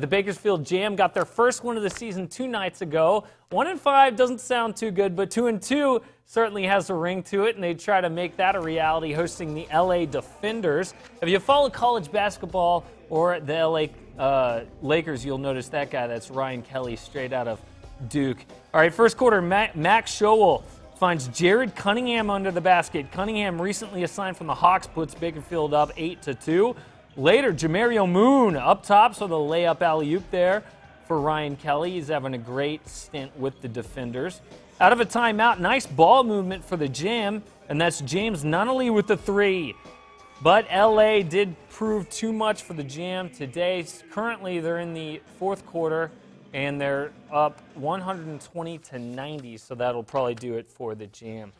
The Bakersfield Jam got their first win of the season two nights ago. One and five doesn't sound too good, but two and two certainly has a ring to it, and they try to make that a reality, hosting the LA D-Fenders. If you follow college basketball or the LA uh, Lakers, you'll notice that guy. That's Ryan Kelly, straight out of Duke. All right, first quarter, Max Showell finds Jared Cunningham under the basket. Cunningham recently assigned from the Hawks puts Bakersfield up eight to two. Later, Jamario Moon up top, so the layup alley oop there for Ryan Kelly. He's having a great stint with the D-Fenders. Out of a timeout, nice ball movement for the Jam, and that's James Nunnally with the three. But LA did prove too much for the Jam today. Currently, they're in the fourth quarter and they're up 120 to 90, so that'll probably do it for the Jam.